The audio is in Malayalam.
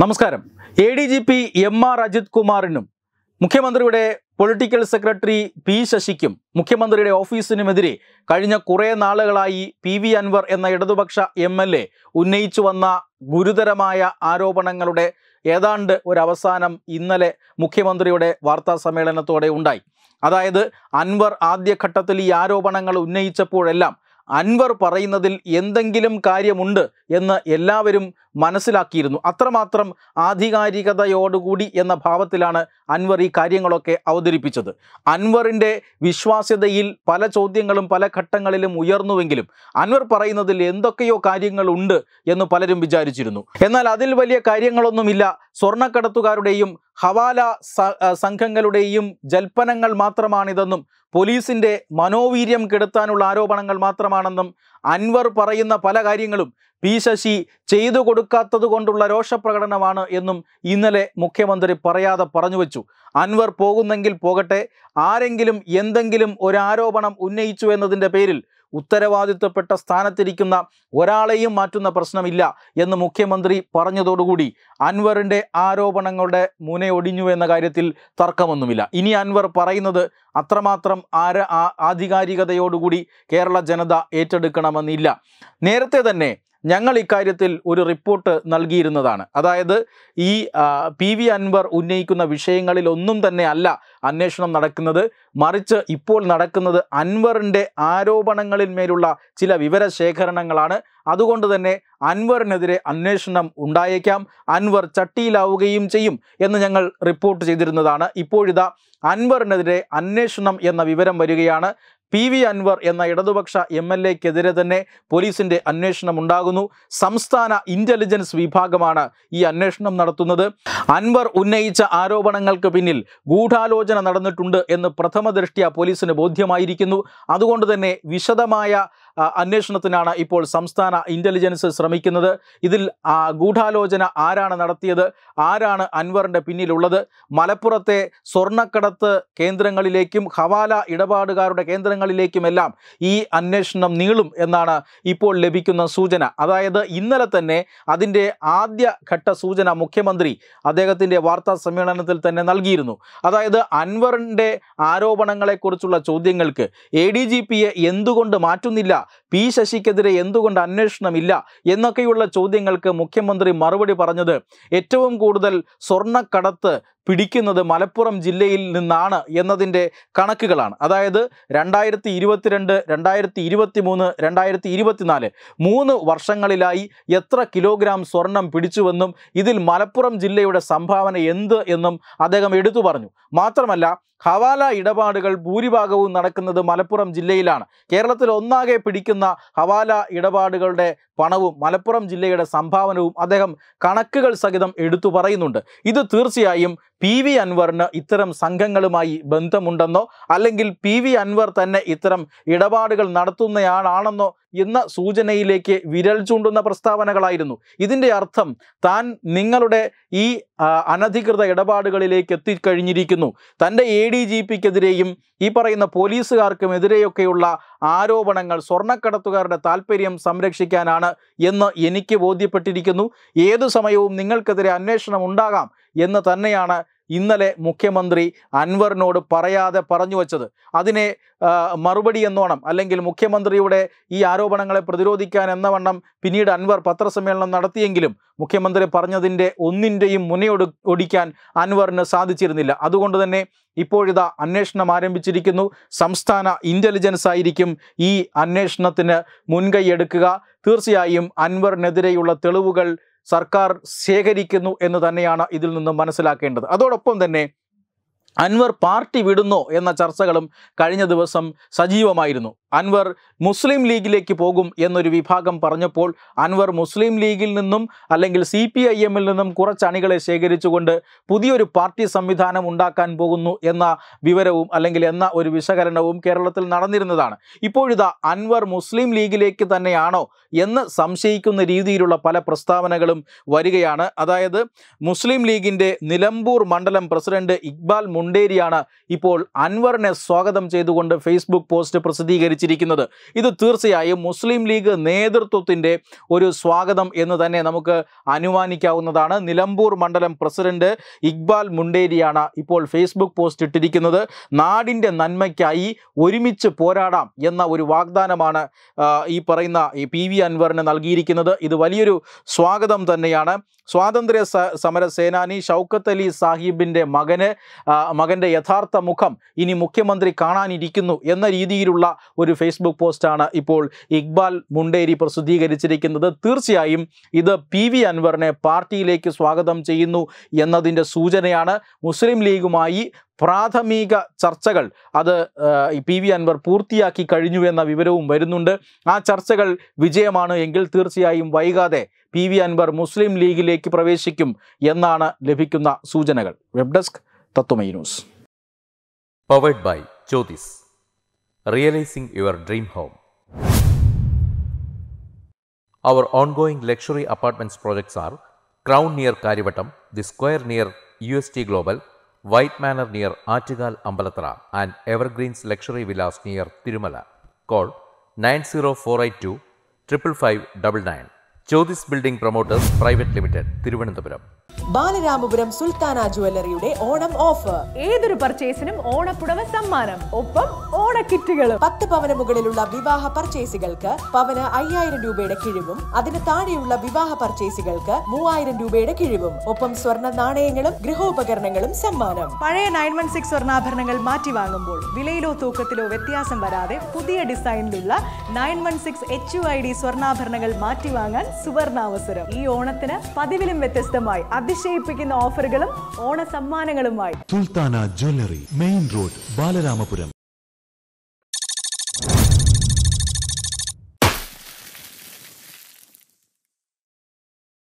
നമസ്കാരം A D G P M R Ajith കുമാറിനും മുഖ്യമന്ത്രിയുടെ പൊളിറ്റിക്കൽ സെക്രട്ടറി പി ശശിക്കും മുഖ്യമന്ത്രിയുടെ ഓഫീസിനുമെതിരെ കഴിഞ്ഞ കുറേ നാളുകളായി പി വി അൻവർ എന്ന ഇടതുപക്ഷ എം എൽ എ ഉന്നയിച്ചു വന്ന ഗുരുതരമായ ആരോപണങ്ങളുടെ ഏതാണ്ട് ഒരു അവസാനം ഇന്നലെ മുഖ്യമന്ത്രിയുടെ വാർത്താ സമ്മേളനത്തോടെ ഉണ്ടായി അതായത് അൻവർ ആദ്യഘട്ടത്തിൽ ഈ ആരോപണങ്ങൾ ഉന്നയിച്ചപ്പോഴെല്ലാം അൻവർ പറയുന്നതിൽ എന്തെങ്കിലും കാര്യമുണ്ട് എന്ന് എല്ലാവരും മനസ്സിലാക്കിയിരുന്നു അത്രമാത്രം ആധികാരികതയോടുകൂടി എന്ന ഭാവത്തിലാണ് അൻവർ ഈ കാര്യങ്ങളൊക്കെ അവതരിപ്പിച്ചത് അൻവറിൻ്റെ വിശ്വാസ്യതയിൽ പല ചോദ്യങ്ങളും പല ഘട്ടങ്ങളിലും ഉയർന്നുവെങ്കിലും അൻവർ പറയുന്നതിൽ എന്തൊക്കെയോ കാര്യങ്ങളുണ്ട് എന്ന് പലരും വിചാരിച്ചിരുന്നു എന്നാൽ അതിൽ വലിയ കാര്യങ്ങളൊന്നുമില്ല സ്വർണ്ണക്കടത്തുകാരുടെയും ഹവാല സംഘങ്ങളുടെയും ജൽപ്പനങ്ങൾ മാത്രമാണിതെന്നും പോലീസിൻ്റെ മനോവീര്യം കെടുത്താനുള്ള ആരോപണങ്ങൾ മാത്രമാണെന്നും അൻവർ പറയുന്ന പല കാര്യങ്ങളും പി ശശി ചെയ്തു കൊടുക്കാത്തത് കൊണ്ടുള്ള രോഷപ്രകടനമാണ് എന്നും ഇന്നലെ മുഖ്യമന്ത്രി പറയാതെ പറഞ്ഞു വെച്ചു അൻവർ പോകുന്നെങ്കിൽ പോകട്ടെ ആരെങ്കിലും എന്തെങ്കിലും ഒരാരോപണം ഉന്നയിച്ചു എന്നതിൻ്റെ പേരിൽ ഉത്തരവാദിത്വപ്പെട്ട സ്ഥാനത്തിരിക്കുന്ന ഒരാളെയും മാറ്റുന്ന പ്രശ്നമില്ല എന്ന് മുഖ്യമന്ത്രി പറഞ്ഞതോടുകൂടി അൻവറിൻ്റെ ആരോപണങ്ങളുടെ മുനയൊടിഞ്ഞു എന്ന കാര്യത്തിൽ തർക്കമൊന്നുമില്ല ഇനി അൻവർ പറയുന്നത് അത്രമാത്രം ആര ആധികാരികതയോടുകൂടി കേരള ജനത ഏറ്റെടുക്കണമെന്നില്ല നേരത്തെ തന്നെ ഞങ്ങൾ ഇക്കാര്യത്തിൽ ഒരു റിപ്പോർട്ട് നൽകിയിരുന്നതാണ് അതായത് ഈ പി വി അൻവർ ഉന്നയിക്കുന്ന വിഷയങ്ങളിൽ ഒന്നും തന്നെ അല്ല അന്വേഷണം നടക്കുന്നത് മറിച്ച് ഇപ്പോൾ നടക്കുന്നത് അൻവറിൻ്റെ ആരോപണങ്ങളിന്മേലുള്ള ചില വിവരശേഖരണങ്ങളാണ് അതുകൊണ്ട് തന്നെ അൻവറിനെതിരെ അന്വേഷണം ഉണ്ടായേക്കാം അൻവർ ചട്ടിയിലാവുകയും ചെയ്യും എന്ന് ഞങ്ങൾ റിപ്പോർട്ട് ചെയ്തിരുന്നതാണ് ഇപ്പോഴിതാ അൻവറിനെതിരെ അന്വേഷണം എന്ന വിവരം വരികയാണ് പി വി അൻവർ എന്ന ഇടതുപക്ഷ എം എൽ എക്കെതിരെ തന്നെ പോലീസിന്റെ അന്വേഷണം ഉണ്ടാകുന്നു സംസ്ഥാന ഇൻ്റലിജൻസ് വിഭാഗമാണ് ഈ അന്വേഷണം നടത്തുന്നത് അൻവർ ഉന്നയിച്ച ആരോപണങ്ങൾക്ക് പിന്നിൽ ഗൂഢാലോചന നടന്നിട്ടുണ്ട് എന്ന് പ്രഥമ ദൃഷ്ടിയ പോലീസിന് ബോധ്യമായിരിക്കുന്നു അതുകൊണ്ട് തന്നെ വിശദമായ അന്വേഷണത്തിനാണ് ഇപ്പോൾ സംസ്ഥാന ഇൻ്റലിജൻസ് ശ്രമിക്കുന്നത് ഇതിൽ ഗൂഢാലോചന ആരാണ് നടത്തിയത് ആരാണ് അൻവറിൻ്റെ പിന്നിലുള്ളത് മലപ്പുറത്തെ സ്വർണ്ണക്കടത്ത് കേന്ദ്രങ്ങളിലേക്കും ഹവാല ഇടപാടുകാരുടെ കേന്ദ്രങ്ങളിലേക്കുമെല്ലാം ഈ അന്വേഷണം നീളും എന്നാണ് ഇപ്പോൾ ലഭിക്കുന്ന സൂചന അതായത് ഇന്നലെ തന്നെ അതിൻ്റെ ആദ്യഘട്ട സൂചന മുഖ്യമന്ത്രി അദ്ദേഹത്തിൻ്റെ വാർത്താ സമ്മേളനത്തിൽ തന്നെ നൽകിയിരുന്നു അതായത് അൻവറിൻ്റെ ആരോപണങ്ങളെക്കുറിച്ചുള്ള ചോദ്യങ്ങൾക്ക് എ ഡി ജി പിയെ എന്തുകൊണ്ട് മാറ്റുന്നില്ല പി ശശിക്കെതിരെ എന്തുകൊണ്ട് അന്വേഷണമില്ല എന്നൊക്കെയുള്ള ചോദ്യങ്ങൾക്ക് മുഖ്യമന്ത്രി മറുപടി പറഞ്ഞത് ഏറ്റവും കൂടുതൽ സ്വർണ്ണക്കടത്ത് പിടിക്കുന്നത് മലപ്പുറം ജില്ലയിൽ നിന്നാണ് എന്നതിൻ്റെ കണക്കുകളാണ് അതായത് രണ്ടായിരത്തി ഇരുപത്തിരണ്ട് രണ്ടായിരത്തി ഇരുപത്തി മൂന്ന് രണ്ടായിരത്തി ഇരുപത്തിനാല് മൂന്ന് വർഷങ്ങളിലായി എത്ര കിലോഗ്രാം സ്വർണം പിടിച്ചുവെന്നും ഇതിൽ മലപ്പുറം ജില്ലയുടെ സംഭാവന എന്ത് എന്നും അദ്ദേഹം എടുത്തു പറഞ്ഞു മാത്രമല്ല ഹവാല ഇടപാടുകൾ ഭൂരിഭാഗവും നടക്കുന്നത് മലപ്പുറം ജില്ലയിലാണ് കേരളത്തിൽ ഒന്നാകെ പിടിക്കുന്ന ഹവാല ഇടപാടുകളുടെ പണവും മലപ്പുറം ജില്ലയുടെ സംഭാവനവും അദ്ദേഹം കണക്കുകൾ സഹിതം എടുത്തു പറയുന്നുണ്ട് ഇത് തീർച്ചയായും പി വി അൻവറിന് ഇത്തരം സംഘങ്ങളുമായി ബന്ധമുണ്ടെന്നോ അല്ലെങ്കിൽ പി വി അൻവർ തന്നെ ഇത്തരം ഇടപാടുകൾ നടത്തുന്നയാളാണെന്നോ എന്ന സൂചനയിലേക്ക് വിരൽ ചൂണ്ടുന്ന പ്രസ്താവനകളായിരുന്നു ഇതിൻ്റെ അർത്ഥം താൻ നിങ്ങളുടെ ഈ അനധികൃത ഇടപാടുകളിലേക്ക് എത്തിക്കഴിഞ്ഞിരിക്കുന്നു തൻ്റെ എ ഡി ജി പിക്കെതിരെയും ഈ പറയുന്ന പോലീസുകാർക്കുമെതിരെയൊക്കെയുള്ള ആരോപണങ്ങൾ സ്വർണ്ണക്കടത്തുകാരുടെ താല്പര്യം സംരക്ഷിക്കാനാണ് എന്ന് എനിക്ക് ബോധ്യപ്പെട്ടിരിക്കുന്നു ഏതു സമയവും നിങ്ങൾക്കെതിരെ അന്വേഷണം ഉണ്ടാകാം എന്ന് തന്നെയാണ് ഇന്നലെ മുഖ്യമന്ത്രി അൻവറിനോട് പറയാതെ പറഞ്ഞു വച്ചത് അതിനെ മറുപടി എന്നോണം അല്ലെങ്കിൽ മുഖ്യമന്ത്രിയുടെ ഈ ആരോപണങ്ങളെ പ്രതിരോധിക്കാൻ എന്ന വണ്ണം പിന്നീട് അൻവർ പത്രസമ്മേളനം നടത്തിയെങ്കിലും മുഖ്യമന്ത്രി പറഞ്ഞതിൻ്റെ ഒന്നിൻ്റെയും മുനയൊടു ഒടിക്കാൻ അൻവറിന് സാധിച്ചിരുന്നില്ല അതുകൊണ്ട് തന്നെ ഇപ്പോഴിതാ അന്വേഷണം ആരംഭിച്ചിരിക്കുന്നു സംസ്ഥാന ഇൻ്റലിജൻസ് ആയിരിക്കും ഈ അന്വേഷണത്തിന് മുൻകൈയെടുക്കുക തീർച്ചയായും അൻവറിനെതിരെയുള്ള തെളിവുകൾ സർക്കാർ ശേഖരിക്കുന്നു എന്ന് തന്നെയാണ് ഇതിൽ നിന്ന് മനസ്സിലാക്കേണ്ടത് അതോടൊപ്പം തന്നെ അൻവർ പാർട്ടി വിടുന്നോ എന്ന ചർച്ചകളും കഴിഞ്ഞ ദിവസം സജീവമായിരുന്നു അൻവർ മുസ്ലിം ലീഗിലേക്ക് പോകും എന്നൊരു വിഭാഗം പറഞ്ഞപ്പോൾ അൻവർ മുസ്ലിം ലീഗിൽ നിന്നും അല്ലെങ്കിൽ സി പി ഐ എമ്മിൽ നിന്നും കുറച്ച് അണികളെ ശേഖരിച്ചുകൊണ്ട് പുതിയൊരു പാർട്ടി സംവിധാനം ഉണ്ടാക്കാൻ പോകുന്നു എന്ന വിവരവും അല്ലെങ്കിൽ എന്ന ഒരു വിശകലനവും കേരളത്തിൽ നടന്നിരുന്നതാണ് ഇപ്പോഴിതാ അൻവർ മുസ്ലിം ലീഗിലേക്ക് തന്നെയാണോ എന്ന് സംശയിക്കുന്ന രീതിയിലുള്ള പല പ്രസ്താവനകളും വരികയാണ് അതായത് മുസ്ലിം ലീഗിൻ്റെ നിലമ്പൂർ മണ്ഡലം പ്രസിഡന്റ് ഇക്ബാൽ മുൻ മുണ്ടേരിയാണ് ഇപ്പോൾ അൻവറിനെ സ്വാഗതം ചെയ്തുകൊണ്ട് ഫേസ്ബുക്ക് പോസ്റ്റ് പ്രസിദ്ധീകരിച്ചിരിക്കുന്നത് ഇത് തീർച്ചയായും മുസ്ലിം ലീഗ് നേതൃത്വത്തിൻ്റെ ഒരു സ്വാഗതം എന്ന് തന്നെ നമുക്ക് അനുമാനിക്കാവുന്നതാണ് നിലമ്പൂർ മണ്ഡലം പ്രസിഡന്റ് ഇക്ബാൽ മുണ്ടേരിയാണ് ഇപ്പോൾ ഫേസ്ബുക്ക് പോസ്റ്റ് ഇട്ടിരിക്കുന്നത് നാടിൻ്റെ നന്മയ്ക്കായി ഒരുമിച്ച് പോരാടാം എന്ന ഒരു വാഗ്ദാനമാണ് ഈ പറയുന്ന പി വി അൻവറിന് നൽകിയിരിക്കുന്നത് ഇത് വലിയൊരു സ്വാഗതം തന്നെയാണ് സ്വാതന്ത്ര്യ സമര സേനാനി ഷൗക്കത്ത് അലി സാഹിബിൻ്റെ മകന് മകൻ്റെ യഥാർത്ഥ മുഖം ഇനി മുഖ്യമന്ത്രി കാണാനിരിക്കുന്നു എന്ന രീതിയിലുള്ള ഒരു ഫേസ്ബുക്ക് പോസ്റ്റാണ് ഇപ്പോൾ ഇക്ബാൽ മുണ്ടേരി പ്രസിദ്ധീകരിച്ചിരിക്കുന്നത് തീർച്ചയായും ഇത് പി വി അൻവറിനെ പാർട്ടിയിലേക്ക് സ്വാഗതം ചെയ്യുന്നു എന്നതിൻ്റെ സൂചനയാണ് മുസ്ലിം ലീഗുമായി പ്രാഥമിക ചർച്ചകൾ അത് പി വി അൻവർ പൂർത്തിയാക്കി കഴിഞ്ഞു എന്ന വിവരവും വരുന്നുണ്ട് ആ ചർച്ചകൾ വിജയമാണ് എങ്കിൽ തീർച്ചയായും വൈകാതെ പി വി അൻവർ മുസ്ലിം ലീഗിലേക്ക് പ്രവേശിക്കും എന്നാണ് ലഭിക്കുന്ന സൂചനകൾ web desk Tatvamayi news Powered by Jyotis. Realizing your dream home. Our ongoing luxury apartments projects are Crown near Karivatam, The Square near UST Global, White Manor near Artigal Ambalatra, and Evergreens Luxury Villas near Tirumala. Call 90482 55599. Jyotis Building Promoters Private Limited, Thiruvananthapuram. Balaramapuram Sultana ജുവല്ലറിയുടെ Onam offer ഏതൊരു പർച്ചേസിനും ഓണപ്പുടവ സമ്മാനം ഒപ്പം ഓണക്കിറ്റുകളും പത്ത് പവന മുകളിലുള്ള വിവാഹ പർച്ചേസുകൾക്ക് പവന് അയ്യായിരം രൂപയുടെ കിഴിവും അതിന് താഴെയുള്ള വിവാഹ പർച്ചേസുകൾക്ക് മൂവായിരം രൂപയുടെ കിഴിവും ഒപ്പം സ്വർണ്ണ നാണയങ്ങളും ഗൃഹോപകരണങ്ങളും സമ്മാനം പഴയ നയൻ വൺ സിക്സ് സ്വർണ്ണാഭരണങ്ങൾ മാറ്റി വാങ്ങുമ്പോൾ വിലയിലോ തൂക്കത്തിലോ വ്യത്യാസം വരാതെ പുതിയ ഡിസൈനിലുള്ള nine one six H U I D സ്വർണ്ണാഭരണങ്ങൾ മാറ്റി വാങ്ങാൻ സുവർണാവസരം ഈ ഓണത്തിന് പതിവിലും വ്യത്യസ്തമായി അതിശയിപ്പിക്കുന്ന ഓഫറുകളും ഓണ സമ്മാനങ്ങളുമായി Sultana jewellery main road Balaramapuram